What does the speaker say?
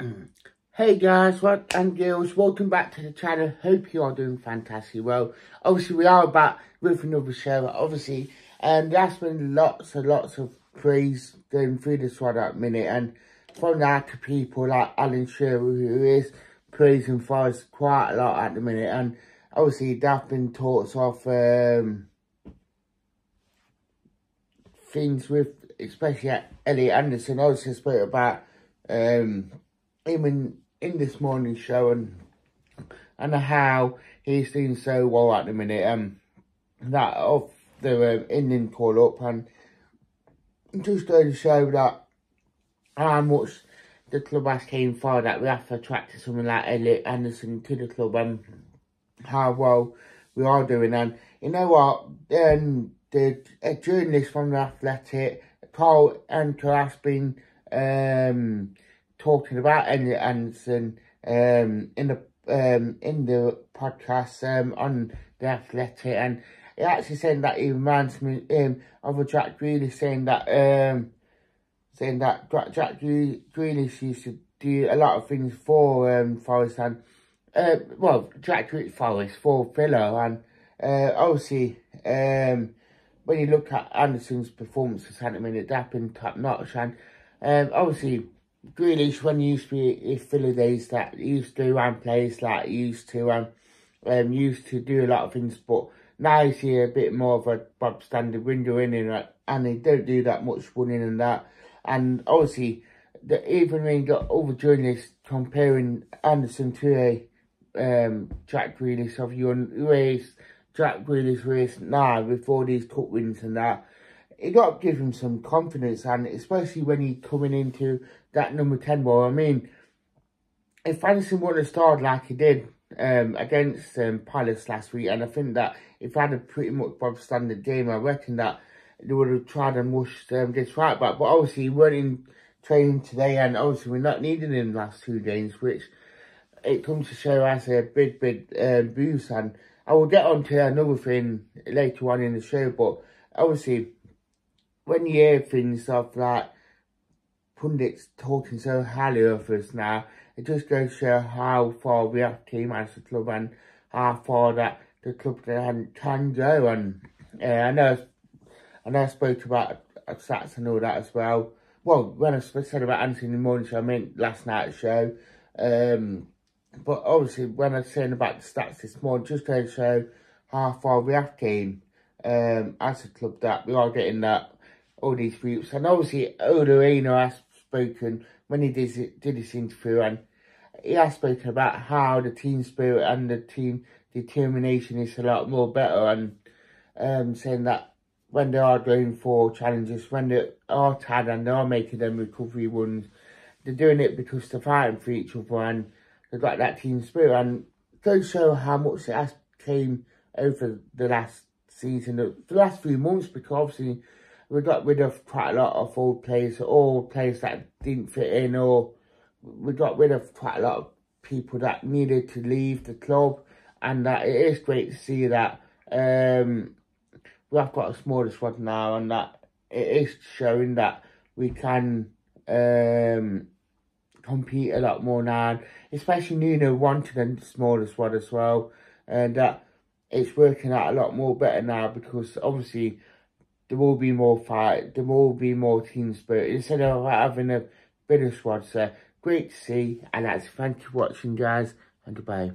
Hey guys, what and girls, welcome back to the channel. Hope you are doing fantastic well. Obviously, we are back with another show. Obviously, and um, there's been lots and lots of praise going through this one at minute, and from that to people like Alan Shearer, who is praising Forest quite a lot at the minute, and obviously, have been talks of um, things with, especially Elliot Anderson, also spoke about um, him in, in this morning show and and how he's doing so well at the minute. Um, that of the um, Indian call up and just going to show that how much the club has came for that we have to attract someone like Elliot Anderson to the club and how well we are doing. And you know what? Um, the a journalist from the Athletic, Carl Anka has been um talking about Elliot Anderson um, in the um, in the podcast um, on the Athletic, and he actually said that he reminds me um, of a Jack Grealish saying that um, saying that Jack Grealish used to do a lot of things for um, Forest and uh, well Jack Grealish Forest for Villa. And uh, obviously um, when you look at Anderson's performances at the minute, that's been top notch. And um, obviously Grealish, when he used to be in Villa days, that used to run plays like he used to, um, um, used to do a lot of things, but now he's here a bit more of a Bob standard window in and, and they don't do that much running and that. And obviously, the, even when you got other journalists comparing Anderson to a um, Jack Grealish of your race, Jack Grealish race now with all these cup wins and that, it got give him some confidence, and especially when he's coming into that number 10 ball. I mean, if Anderson wouldn't have started like he did um, against um, Palace last week, and I think that if I had a pretty much Bob standard game, I reckon that they would have tried and mushed um, this right back. But obviously, he weren't in training today, and obviously, we're not needing him the last two games, which it comes to show as a big, big um, boost. And I will get on to another thing later on in the show, but obviously, when you hear things of like pundits talking so highly of us now, it just goes to show how far we have came as a club and how far that the club can, can go. And uh, I know I know I spoke about stats and all that as well. Well, when I said about Anthony morning I meant last night's show. Um, but obviously, when I was saying about the stats this morning, just to show how far we have came um, as a club, that we are getting that all these groups. And obviously, Ola Aina has spoken when he did, did his interview, and he has spoken about how the team spirit and the team determination is a lot more better, and um, saying that when they are going for challenges, when they are tired and they are making them recovery ones, they're doing it because they're fighting for each other and they've got that team spirit. And does show how much it has came over the last season, the last few months, because obviously we got rid of quite a lot of old players, all players that didn't fit in, or we got rid of quite a lot of people that needed to leave the club, and that it is great to see that um, we have got a smaller squad now, and that it is showing that we can um, compete a lot more now, especially Nuno wanted a smaller squad as well, and that it's working out a lot more better now because obviously there will be more fight, there will be more team spirit instead of having a bit of squad. So great to see, and that's thank you for watching, guys, and goodbye.